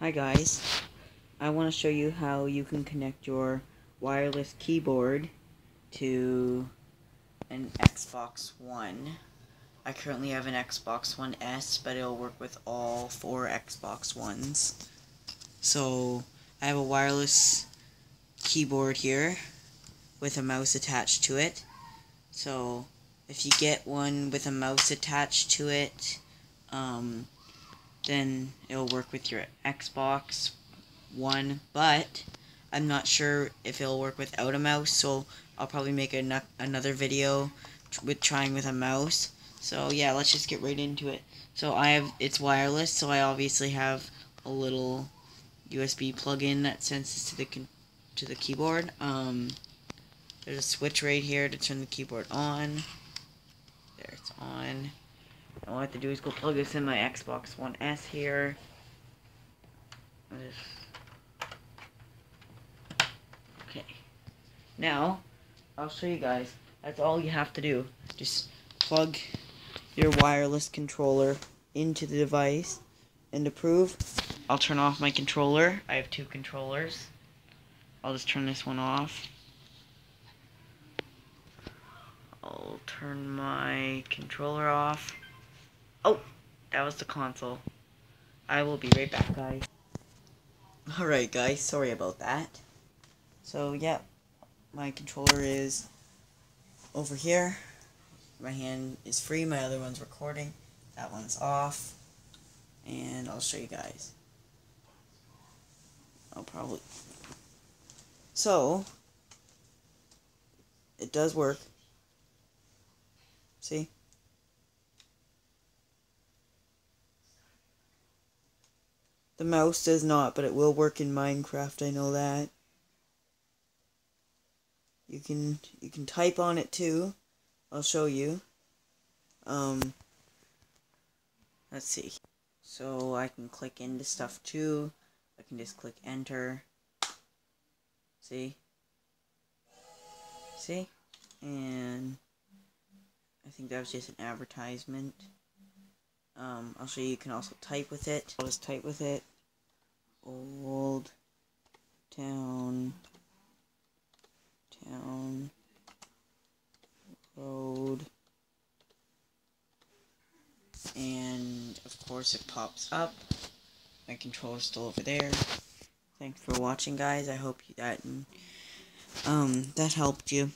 Hi guys, I want to show you how you can connect your wireless keyboard to an Xbox One. I currently have an Xbox One S, but it'll work with all four Xbox Ones. So, I have a wireless keyboard here with a mouse attached to it. So, if you get one with a mouse attached to it, um, then it'll work with your Xbox One, but I'm not sure if it'll work without a mouse, so I'll probably make an another video with trying with a mouse. So yeah, let's just get right into it. So I have, it's wireless, so I obviously have a little USB plug-in that senses to the to the keyboard. Um, there's a switch right here to turn the keyboard on. There, it's on. All I have to do is go plug this in my Xbox One S here. Okay. Now, I'll show you guys. That's all you have to do. Just plug your wireless controller into the device. And to prove, I'll turn off my controller. I have two controllers. I'll just turn this one off. I'll turn my controller off. Oh, that was the console. I will be right back, guys. Alright, guys, sorry about that. So, yeah, my controller is over here. My hand is free, my other one's recording. That one's off. And I'll show you guys. I'll probably... So, it does work. See? The mouse does not, but it will work in Minecraft, I know that. You can you can type on it too. I'll show you. Um let's see. So I can click into stuff too. I can just click enter. See? See? And I think that was just an advertisement. Um, I'll show you, you can also type with it. I'll just type with it. Old Town Town Road. And of course it pops up. My controller's still over there. Thanks for watching guys. I hope that um that helped you